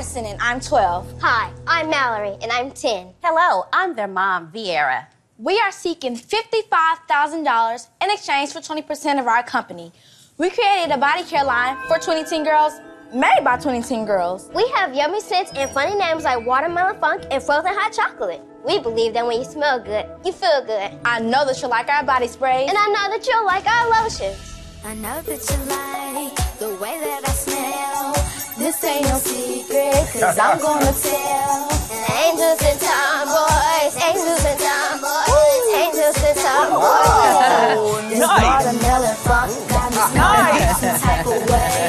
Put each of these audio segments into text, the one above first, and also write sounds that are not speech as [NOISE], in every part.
Madison, and I'm 12. Hi, I'm Mallory, and I'm 10. Hello, I'm their mom, Viera. We are seeking $55,000 in exchange for 20% of our company. We created a body care line for 20 teen girls, made by 20 teen girls. We have yummy scents and funny names like watermelon funk and frozen hot chocolate. We believe that when you smell good, you feel good. I know that you like our body sprays. And I know that you'll like our lotions. I know that you like the way that I smell. This ain't no secret, cause I'm [LAUGHS] gonna tell. Angels and tomboys, angels and tomboys, angels and tomboys. This watermelon funk got me smelling some type of way.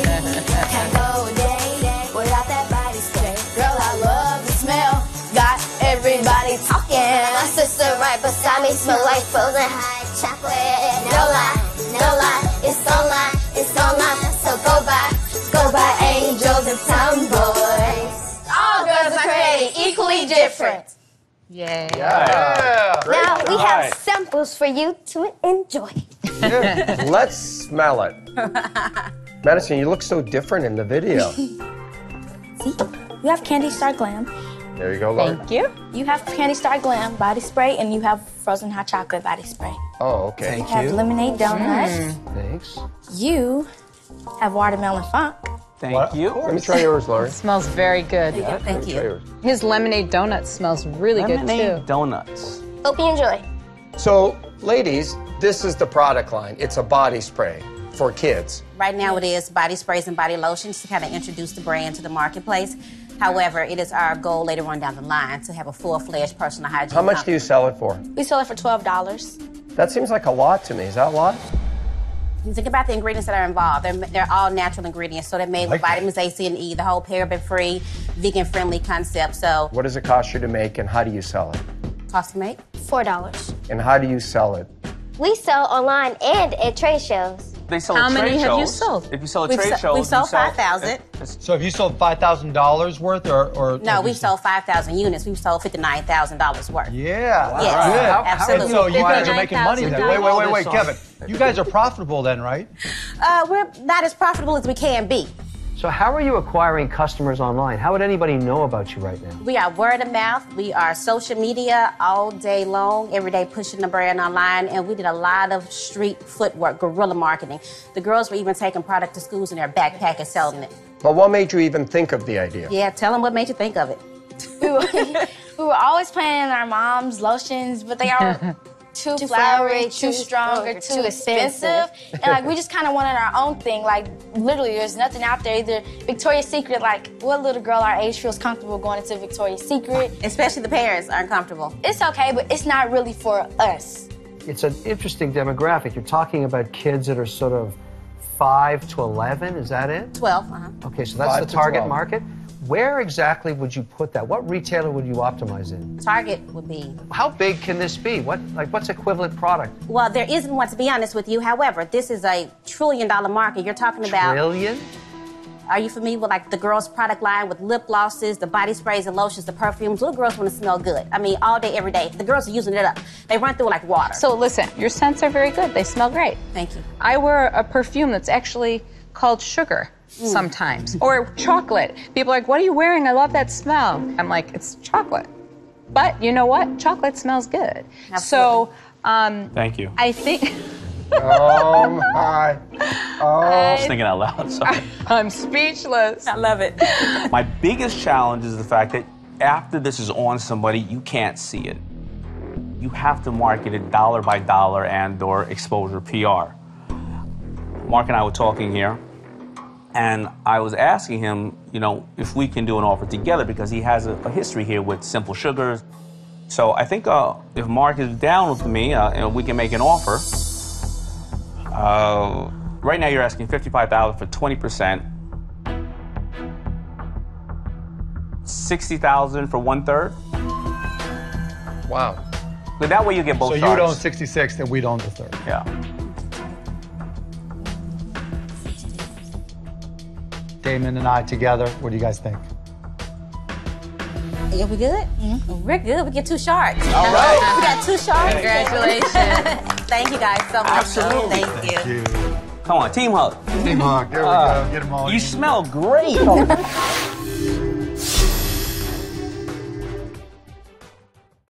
Can't go a day without that body spray. Girl, I love the smell. Got everybody talking. My sister right beside me smell like frozen hot chocolate. No lie, equally different. Yay. Yeah. Great. Now we All have right. samples for you to enjoy. [LAUGHS] Let's smell it. Madison, you look so different in the video. [LAUGHS] See? You have Candy Star Glam. There you go, Lauren. Thank you. You have Candy Star Glam body spray, and you have Frozen Hot Chocolate body spray. Oh, okay. Thank You you. have Lemonade Donut. Thanks. You have Watermelon Funk. Thank you. Let me try yours, Lauren. Smells very good. Thank Try you. yours. His lemonade donut smells really good Lemonade too. donuts. Hope you enjoy. So, ladies, this is the product line. It's a body spray for kids. Right now it is body sprays and body lotions to kind of introduce the brand to the marketplace. However, it is our goal later on down the line to have a full-fledged personal hygiene. How much do you sell it for? We sell it for $12. That seems like a lot to me. Is that a lot? You think about the ingredients that are involved. They're, they're all natural ingredients, so they're made with Like that. vitamins A, C, and E, the whole paraben-free, vegan-friendly concept. So, What does it cost you to make and how do you sell it? cost to make? $4. And how do you sell it? We sell online and at trade shows. They sell How at trade many have you sold? If you sell at We've trade so- shows, we've sold sell- 5,000. So if you sold five thousand dollars worth, or, or No, we sold 5,000 units. We've sold $59,000 worth. Yeah. Yes, Good. How- how And so you guys are making money then. Wait, wait, wait, wait, Kevin. You guys are profitable then, right? Uh, we're not as profitable as we can be. So how are you acquiring customers online? How would anybody know about you right now? We are word of mouth. We are social media all day long, every day pushing the brand online. And we did a lot of street footwork, guerrilla marketing. The girls were even taking product to schools in their backpack and selling it. But what made you even think of the idea? Yeah, tell them what made you think of it. we, were, [LAUGHS] we were always planning our mom's lotions, but they are [LAUGHS] too, Too flowery, flowery, too too strong, strong, or or too, too expensive. expensive. and like we just kind of wanted our own thing. Like literally, there's nothing out there. Either Victoria's Secret, like what little girl our age feels comfortable going into Victoria's Secret. Especially the parents aren't comfortable. It's okay, but it's not really for us. It's an interesting demographic. You're talking about kids that are sort of 5 to 11, is that it? 12, uh-huh. Okay, so that's Five the target 12. market. Where exactly would you put that? What retailer would you optimize in? Target would be. How big can this be? What like what's equivalent product? Well, there isn't one to be honest with you. However, this is a trillion dollar market. You're talking about. Trillion? Are you familiar with like the girls' product line with lip glosses, the body sprays and lotions, the perfumes? Little girls want to smell good. I mean, all day, every day. The girls are using it up. They run through like water. So listen, your scents are very good. They smell great. Thank you. I wear a perfume that's actually called sugar sometimes or chocolate. People are like, "What are you wearing? I love that smell." I'm like, "It's chocolate." But you know what? Chocolate smells good. So, um, Thank you. I think [LAUGHS] Oh my. I was thinking out loud. Sorry. [LAUGHS] I'm speechless. I love it. [LAUGHS] My biggest challenge is the fact that after this is on somebody, you can't see it. You have to market it dollar by dollar and or exposure PR. Mark and I were talking here, and I was asking him, you know, if we can do an offer together because he has a, a history here with Simple Sugars. So I think uh, if Mark is down with me, uh, and we can make an offer. Uh, right now, you're asking fifty-five thousand for twenty percent. Sixty thousand for one third. Wow. But that way you get both So you sides. own 66 and we'd own the third. Yeah. Daymond and I together. What do you guys think? Yeah, we good? Mm-hmm. We're good. We get two sharks. All right. we got two sharks. Congratulations. [LAUGHS] Thank you guys so much. Absolutely. Thank you. Come on, team hug. Team hug. there we uh, go. Get them all. You smell great. [LAUGHS]